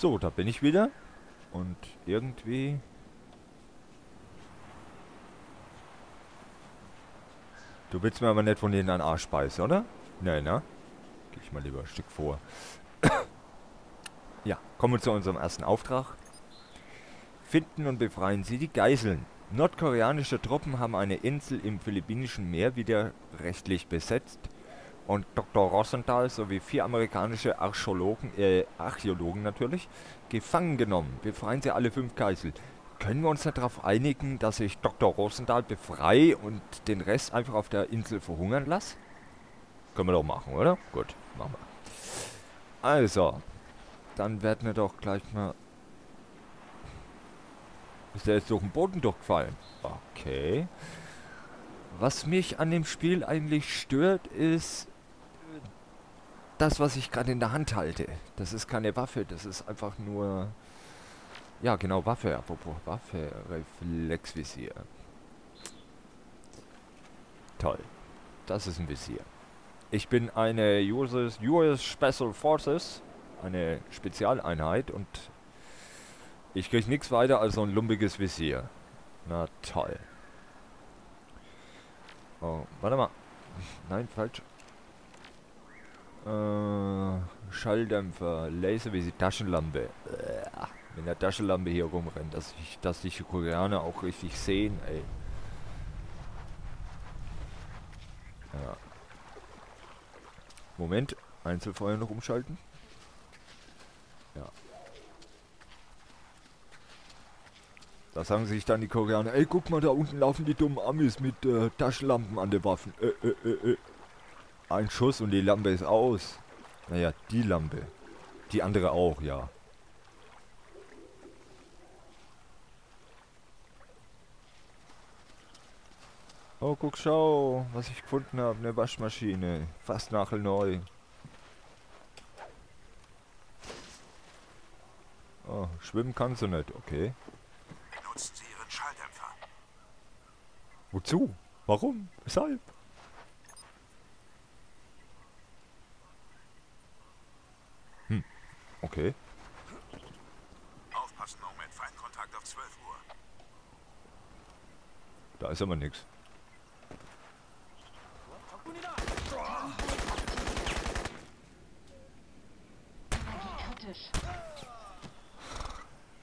So, da bin ich wieder. Und irgendwie... Du willst mir aber nicht von denen einen Arsch beißen, oder? Nein, ne? Geh ich mal lieber ein Stück vor. ja, kommen wir zu unserem ersten Auftrag. Finden und befreien Sie die Geiseln. Nordkoreanische Truppen haben eine Insel im philippinischen Meer wieder rechtlich besetzt und Dr. Rosenthal sowie vier amerikanische Archäologen, äh, Archäologen natürlich, gefangen genommen. Befreien Sie alle fünf Geisel. Können wir uns darauf einigen, dass ich Dr. Rosenthal befreie und den Rest einfach auf der Insel verhungern lasse? Können wir doch machen, oder? Gut, machen wir. Also, dann werden wir doch gleich mal... Ist der jetzt durch den Boden durchgefallen? Okay. Was mich an dem Spiel eigentlich stört, ist das, was ich gerade in der Hand halte. Das ist keine Waffe, das ist einfach nur... Ja, genau, Waffe. Apropos Waffe, Reflexvisier. Toll. Das ist ein Visier. Ich bin eine US, US Special Forces, eine Spezialeinheit und ich kriege nichts weiter als so ein lumpiges Visier. Na toll. Oh, warte mal. Nein, falsch. Äh, Schalldämpfer, Laservisier, Taschenlampe. Äh, mit der Taschenlampe hier rumrennen, dass ich, dass die Koreaner auch richtig sehen, ey. Ja. Moment, Einzelfeuer noch umschalten. Ja. Da sagen sich dann die Koreaner, ey, guck mal, da unten laufen die dummen Amis mit äh, Taschenlampen an den Waffen. Äh, äh, äh, äh. Ein Schuss und die Lampe ist aus. Naja, die Lampe. Die andere auch, ja. Oh, guck, schau, was ich gefunden habe. Eine Waschmaschine. Fast nagelneu. Oh, schwimmen kannst du nicht. Okay. Benutzen Sie Ihren Schalldämpfer. Wozu? Warum? Weshalb? Okay. Aufpassen, Moment. Feindkontakt auf 12 Uhr. Da ist aber nichts.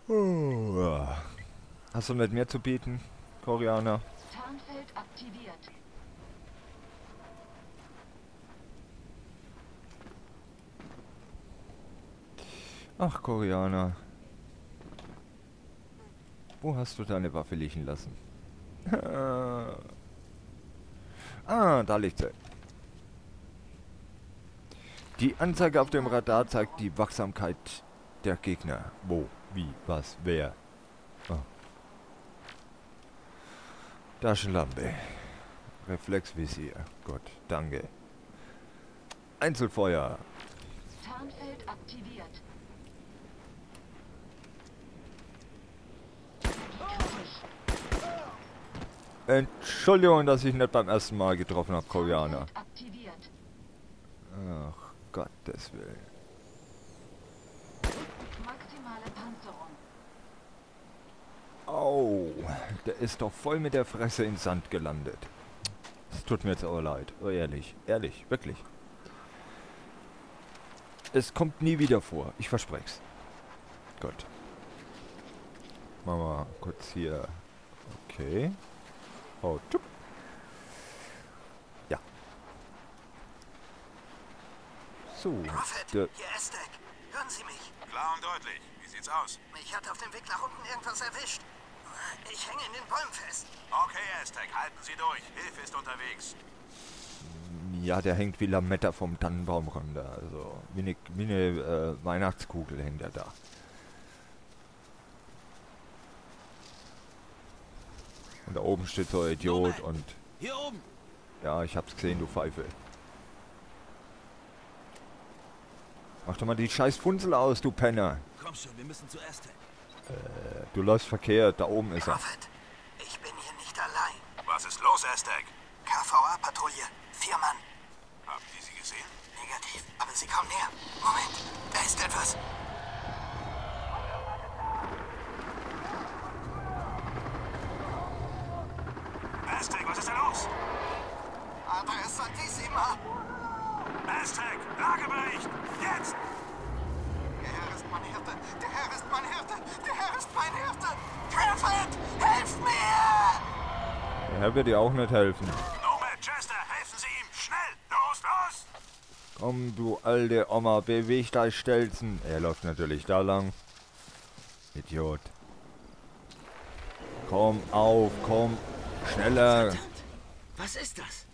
Oh. Hast du nicht mehr zu bieten, Koreaner? Tarnfeld aktiviert. Ach, Koreaner. Wo hast du deine Waffe liegen lassen? ah, da liegt sie. Die Anzeige auf dem Radar zeigt die Wachsamkeit der Gegner. Wo, wie, was, wer. Oh. Taschenlampe. Reflexvisier. Gut, danke. Einzelfeuer. Tarnfeld aktiviert. Entschuldigung, dass ich nicht beim ersten Mal getroffen habe, Koreaner. Ach, Gottes Willen. Maximale Panzerung. Au, der ist doch voll mit der Fresse in Sand gelandet. Es tut mir jetzt aber leid. Oh, ehrlich, ehrlich, wirklich. Es kommt nie wieder vor. Ich versprech's. Gut. Machen wir kurz hier. Okay. Oh, tschüpp. Ja. So. Prophet, Der, hier Estek. Hören Sie mich? Klar und deutlich. Wie sieht's aus? Mich hat auf dem Weg nach unten irgendwas erwischt. Ich hänge in den Bäumen fest. Okay, Aztec, halten Sie durch. Hilfe ist unterwegs. ja, der hängt wie Lametta vom Tannenbaum runter. Also, wie eine, wie eine äh, Weihnachtskugel hängt er da. Und da oben steht so ein Idiot und... Hier oben! Ja, ich hab's gesehen, du Pfeife. Mach doch mal die scheiß Funzel aus, du Penner. Komm schon, wir müssen zu Aztec. Du läufst verkehrt, da oben ist er. Prophet, ich bin hier nicht allein. Was ist los, Aztec? KVA-Patrouille. Vier Mann. Haben die Sie gesehen? Negativ. Aber sie kommen näher. Moment, da ist etwas. Aztec, was ist da los? Adres Santissima! Aztec, Lagebericht! Jetzt! Der Herr ist mein Hirte! Der Herr ist mein Hirte! Der Herr ist mein Hirte! Griffith, hilf mir! Der Herr wird dir auch nicht helfen. Nomad, Chester, helfen Sie ihm! Schnell! Los, los! Komm, du alte Oma, beweg dein Stelzen. Er läuft natürlich da lang. Idiot. Komm auf, komm auf. Schneller. Was ist das?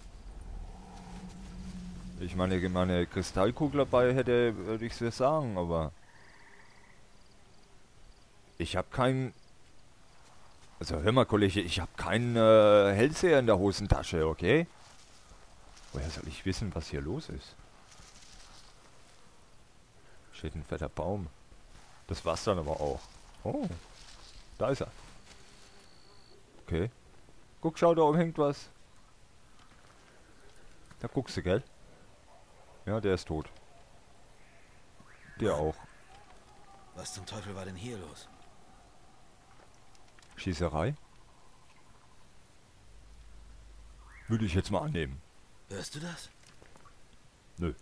Ich meine, wenn man eine Kristallkugel dabei hätte, würde ich es sagen, aber... Ich habe keinen... Also hör mal, Kollege, ich habe keinen äh, Hellseher in der Hosentasche, okay? Woher soll ich wissen, was hier los ist? Steht ein fetter Baum. Das war's dann aber auch. Oh, da ist er. Okay. Guck, schau, da oben hängt was. Da guckst du, gell? Ja, der ist tot. Der auch. Was zum Teufel war denn hier los? Schießerei? Würde ich jetzt mal annehmen. Hörst du das? Nö.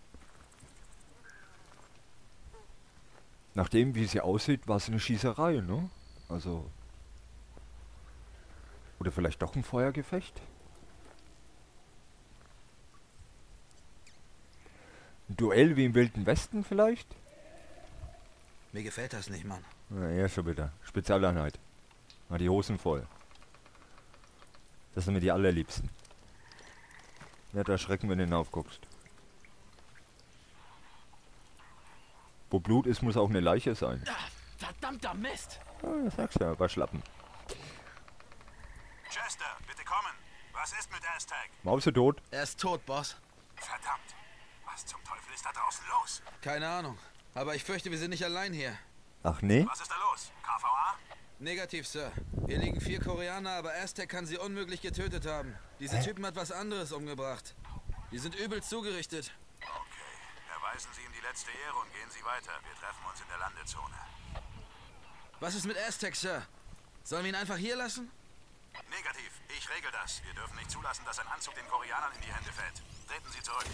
Nachdem, wie sie aussieht, war es eine Schießerei, ne? Also. Oder vielleicht doch ein Feuergefecht? Ein Duell wie im Wilden Westen vielleicht? Mir gefällt das nicht, Mann. Na ja, schon wieder. Spezialeinheit. Mal die Hosen voll. Das sind mir die allerliebsten. Nicht erschrecken, wenn du hinaufguckst. Wo Blut ist, muss auch eine Leiche sein. Ah, verdammter Mist! Ah, das sagst du ja, bei Schlappen. Chester, bitte kommen! Was ist mit Aztec? Mausetot? Er ist tot, Boss. Verdammt! Was zum Teufel ist da draußen los? Keine Ahnung. Aber ich fürchte, wir sind nicht allein hier. Ach nee? Was ist da los? KVA? Negativ, Sir. Hier liegen vier Koreaner, aber Aztec kann sie unmöglich getötet haben. Diese Typen hat was anderes umgebracht. Die sind übel zugerichtet. Okay. Erweisen Sie ihm die letzte Ehre und gehen Sie weiter. Wir treffen uns in der Landezone. Was ist mit Aztec, Sir? Sollen wir ihn einfach hier lassen? Negativ. Ich regel das. Wir dürfen nicht zulassen, dass ein Anzug den Koreanern in die Hände fällt. Treten Sie zurück.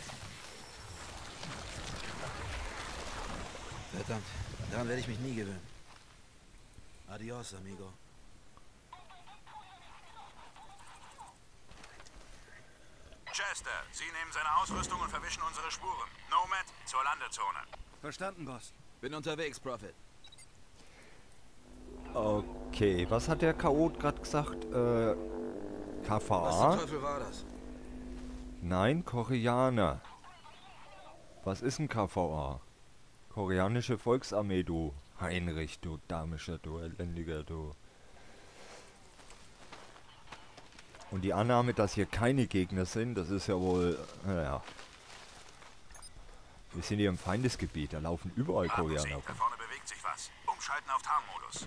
Verdammt. Daran werde ich mich nie gewöhnen. Adios, amigo. Chester, Sie nehmen seine Ausrüstung und verwischen unsere Spuren. Nomad, zur Landezone. Verstanden, Boss. Bin unterwegs, Prophet. Okay, was hat der Chaot gerade gesagt? Äh, Was zum KVA? Teufel war das? Nein, Koreaner. Was ist ein KVA? Koreanische Volksarmee, du Heinrich, du damischer, du elendiger, du. Und die Annahme, dass hier keine Gegner sind, das ist ja wohl, naja. Wir sind hier im Feindesgebiet, da laufen überall Koreaner rum.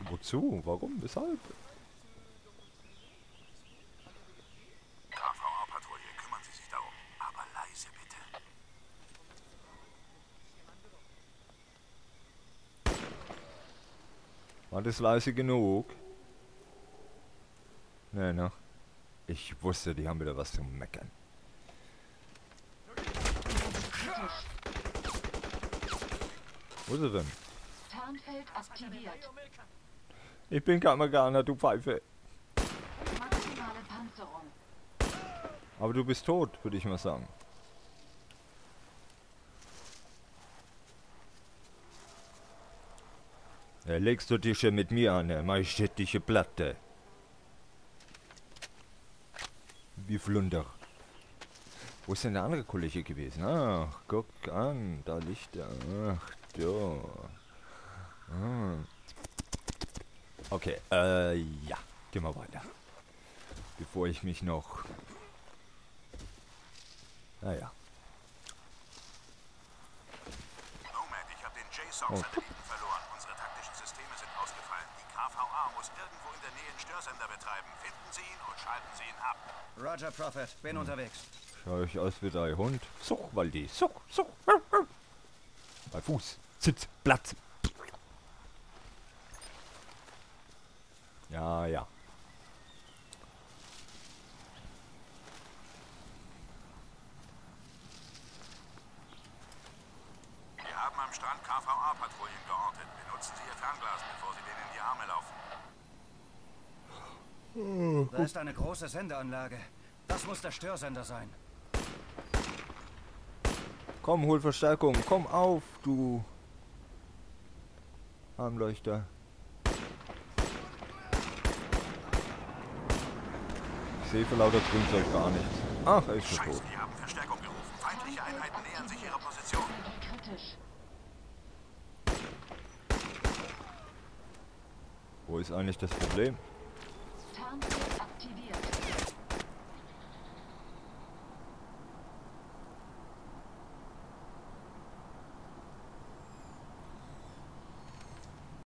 Wozu? Warum? Weshalb? KVA-Patrouille, kümmern Sie sich darum. Aber leise bitte. War das leise genug? Nee, ne? Ich wusste, die haben wieder was zu meckern. Wo ist er denn? Tarnfeld aktiviert. Ich bin Kameraner, du Pfeife. Maximale Panzerung. Aber du bist tot, würde ich mal sagen. Legst du dich mit mir an, ne? majestätische Platte. Wie Flunder. Wo ist denn der andere Kollege gewesen? Ach, guck an, da liegt er. Ach, du. Ah. Okay, äh, ja. Gehen wir weiter. Bevor ich mich noch... Naja. Nomad, ich habe den JSOC Oh. Verloren. Unsere taktischen Systeme sind ausgefallen. Die KVA muss irgendwo in der Nähe einen Störsender betreiben. Finden Sie ihn und schalten Sie ihn ab. Roger, Prophet. Bin unterwegs. Schau ich aus wie dein Hund. Such, Waldi. Such, such. Bei Fuß. Sitz. Platz. Ja, ja. Wir haben am Strand KVA-Patrouillen geortet. Benutzen Sie Ihr Fernglas, bevor Sie denen Arme laufen. Da ist eine große Sendeanlage. Das muss der Störsender sein. Komm, hol Verstärkung. Komm auf, du Armleuchter. Ich sehe vor lauter Grünzeug gar nichts. Ach, er ist schon Scheiße, tot. die haben Verstärkung gerufen. Feindliche Einheiten nähern sich ihrer Position. Kritisch. Wo ist eigentlich das Problem? Fernziel aktiviert.